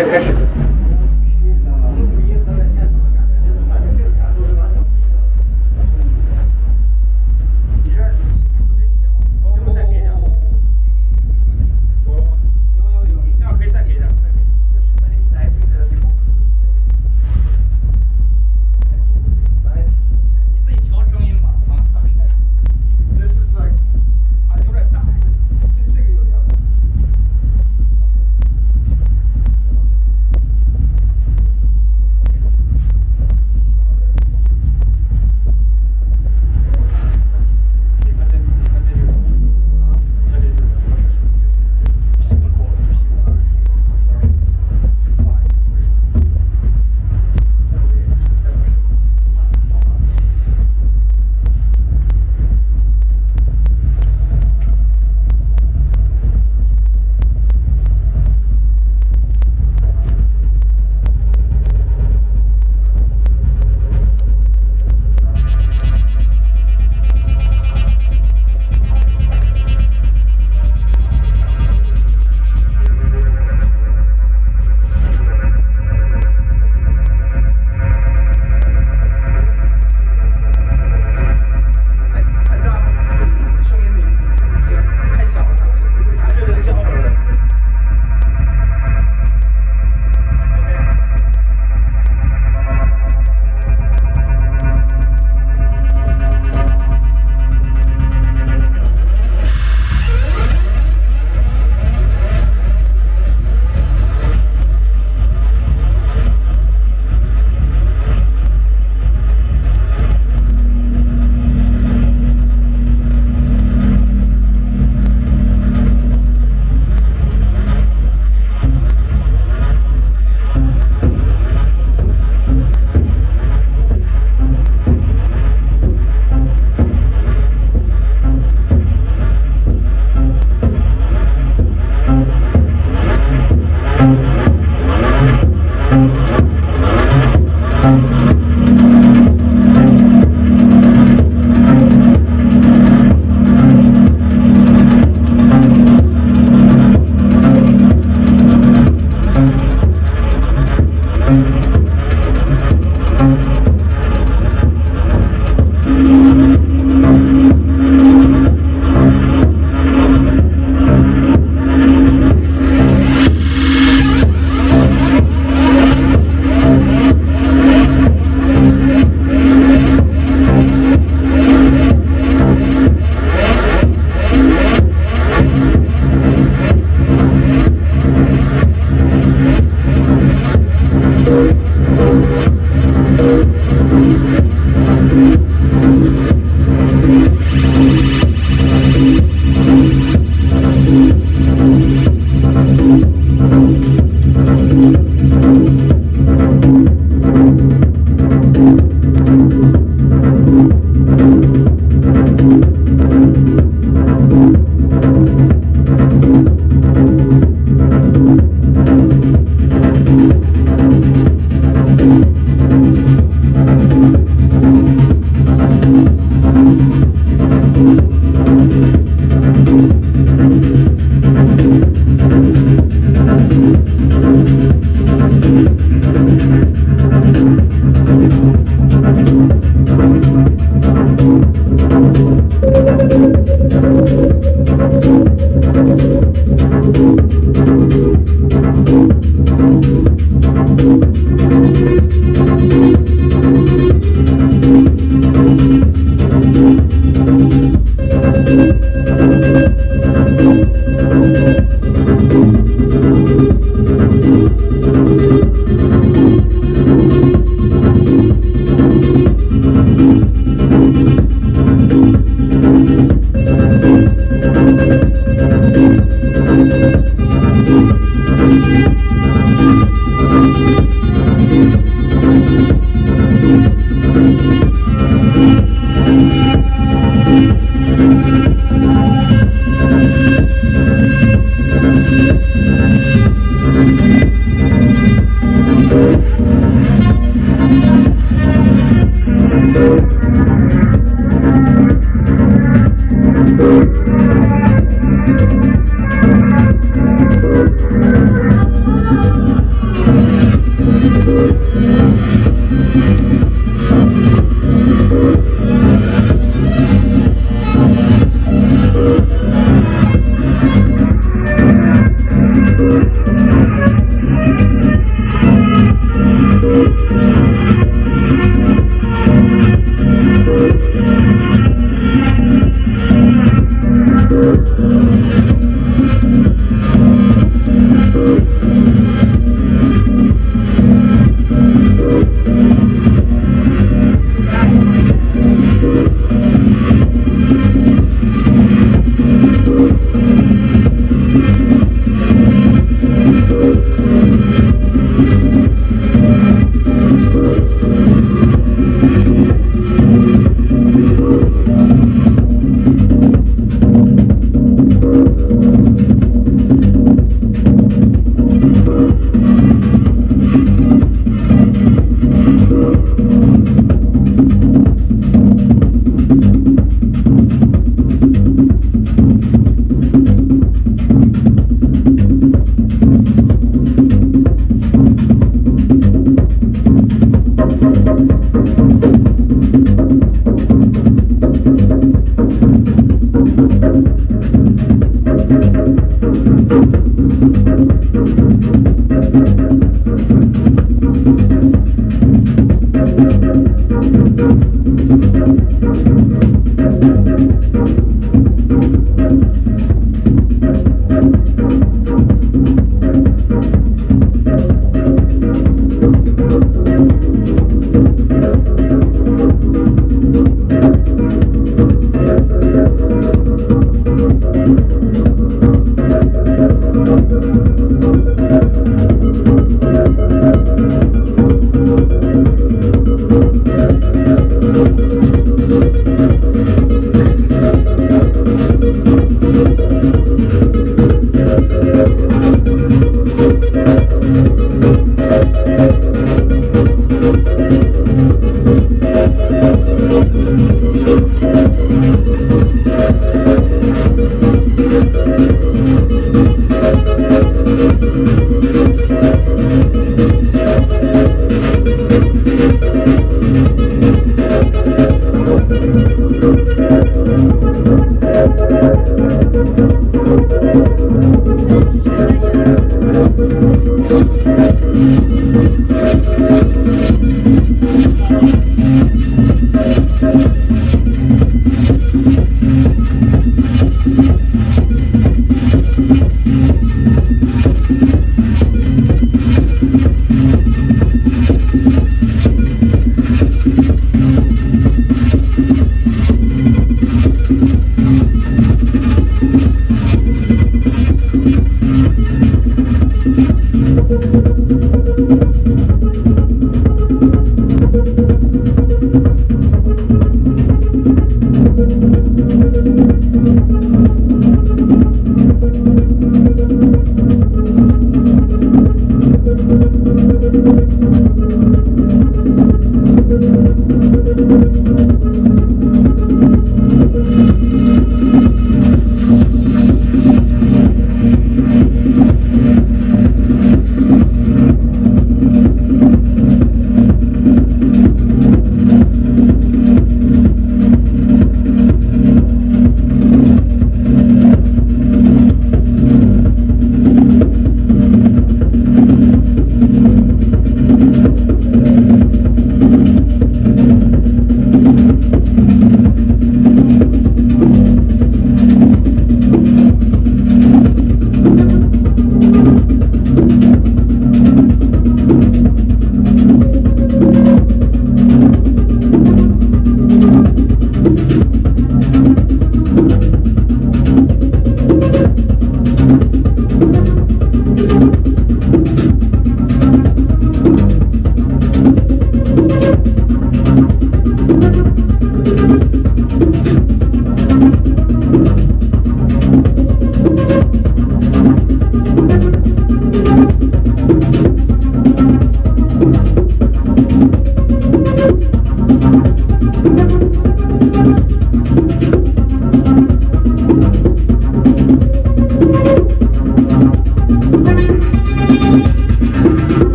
Yes,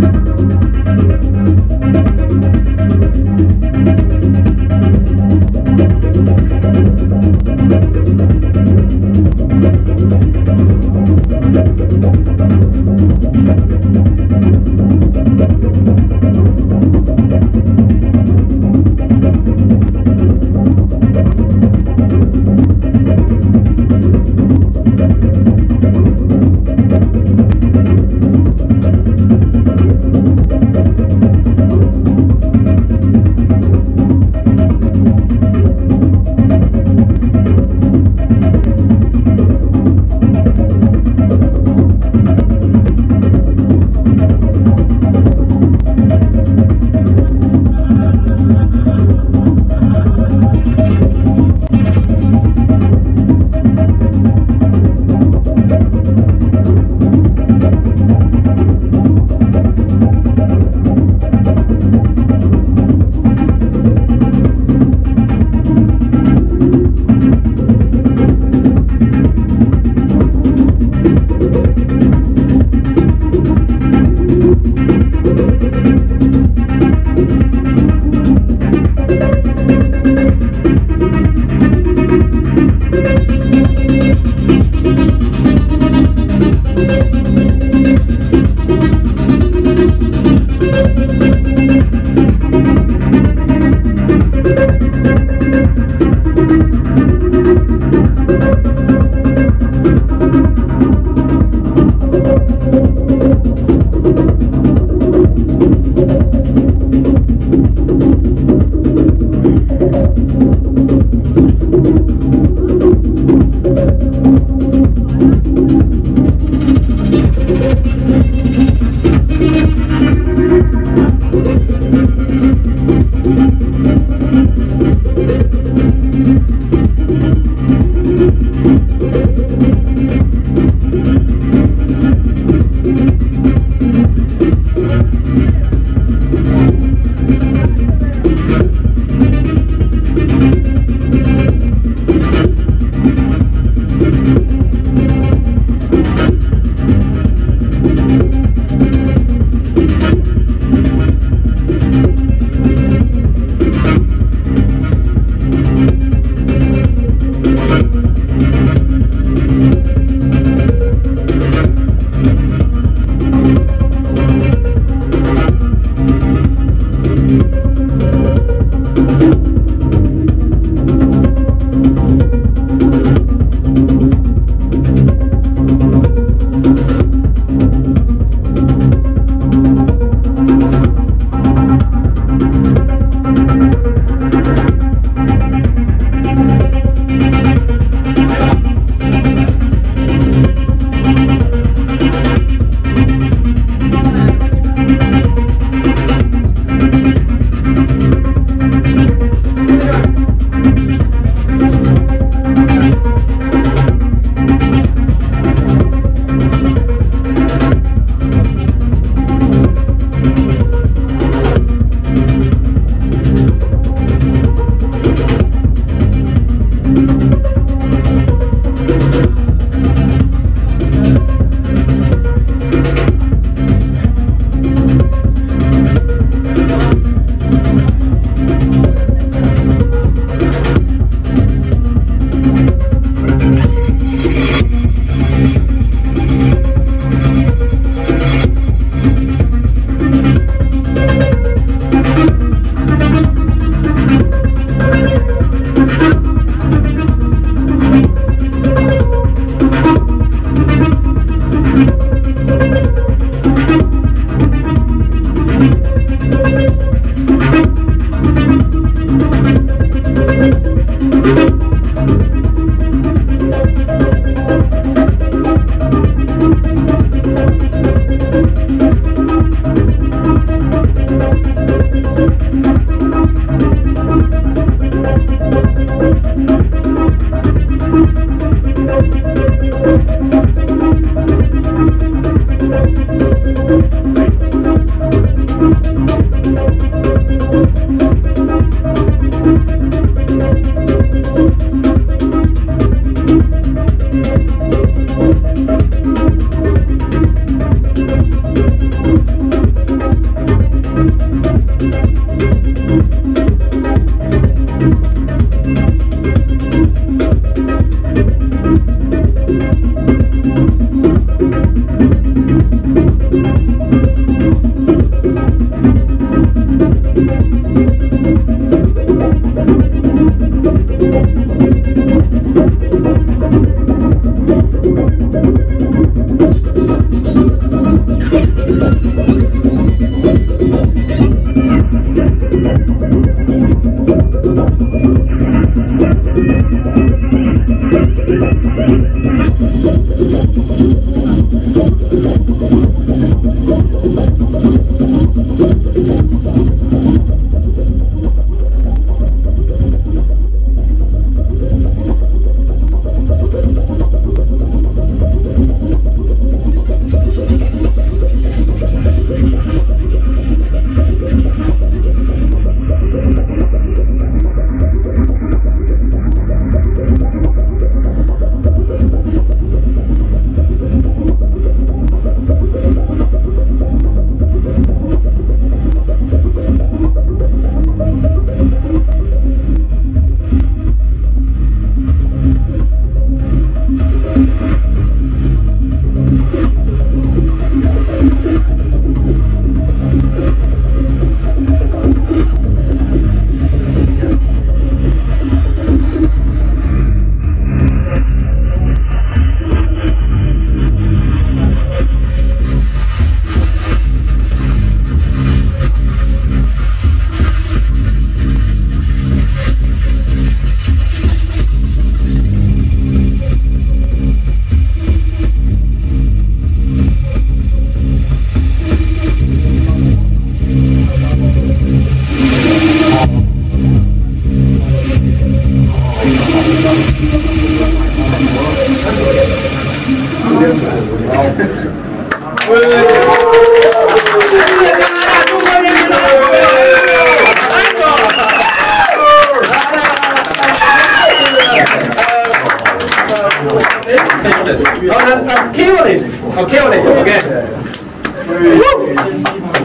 Thank